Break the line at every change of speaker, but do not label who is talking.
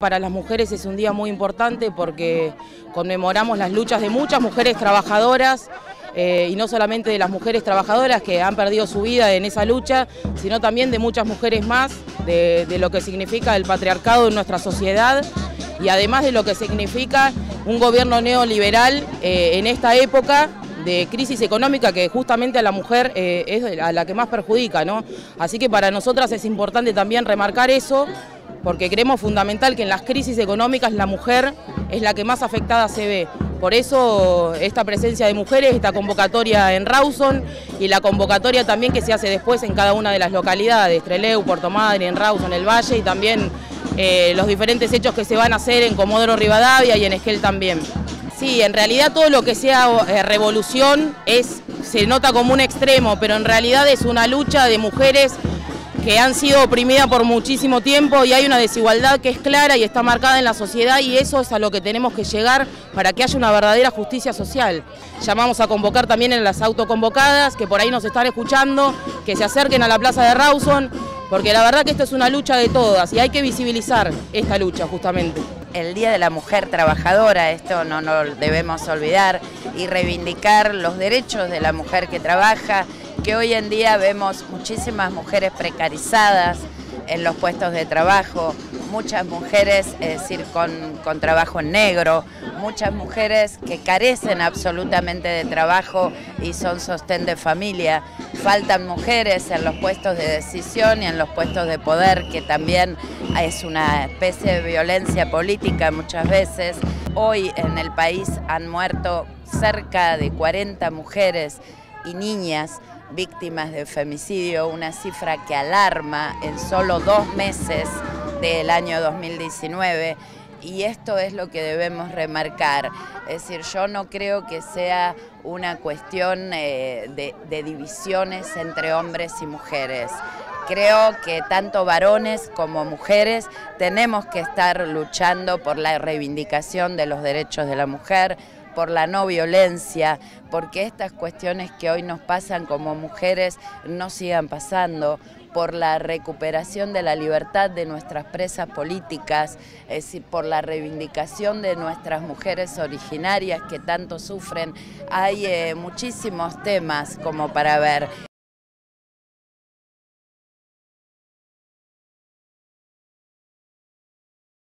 Para las mujeres es un día muy importante porque conmemoramos las luchas de muchas mujeres trabajadoras eh, y no solamente de las mujeres trabajadoras que han perdido su vida en esa lucha, sino también de muchas mujeres más, de, lo que significa el patriarcado en nuestra sociedad y además de lo que significa un gobierno neoliberal eh, en esta época de crisis económica que justamente a la mujer eh, es a la que más perjudica, ¿no? Así que para nosotras es importante también remarcar eso porque creemos fundamental que en las crisis económicas la mujer es la que más afectada se ve. Por eso esta presencia de mujeres, esta convocatoria en Rawson y la convocatoria también que se hace después en cada una de las localidades, Treleu, Puerto Madre, en Rawson, el Valle y también eh, los diferentes hechos que se van a hacer en Comodoro Rivadavia y en Esquel también. Sí, en realidad todo lo que sea eh, revolución es, se nota como un extremo, pero en realidad es una lucha de mujeres que han sido oprimidas por muchísimo tiempo y hay una desigualdad que es clara y está marcada en la sociedad y eso es a lo que tenemos que llegar para que haya una verdadera justicia social. Llamamos a convocar también en las autoconvocadas, que por ahí nos están escuchando, que se acerquen a la plaza de Rawson, porque la verdad que esto es una lucha de todas y hay que visibilizar esta lucha justamente.
El Día de la Mujer Trabajadora, esto no nos debemos olvidar, y reivindicar los derechos de la mujer que trabaja que hoy en día vemos muchísimas mujeres precarizadas en los puestos de trabajo, muchas mujeres, es decir, con, con, trabajo negro, muchas mujeres que carecen absolutamente de trabajo y son sostén de familia. Faltan mujeres en los puestos de decisión y en los puestos de poder, que también es una especie de violencia política muchas veces. Hoy en el país han muerto cerca de 40 mujeres y niñas víctimas de femicidio, una cifra que alarma en solo dos meses del año 2019 y esto es lo que debemos remarcar. Es decir, yo no creo que sea una cuestión eh, de, de divisiones entre hombres y mujeres. Creo que tanto varones como mujeres tenemos que estar luchando por la reivindicación de los derechos de la mujer, por la no violencia, porque estas cuestiones que hoy nos pasan como mujeres no sigan pasando, por la recuperación de la libertad de nuestras presas políticas, es decir, por la reivindicación de nuestras mujeres originarias que tanto sufren. Hay eh, muchísimos temas como para ver.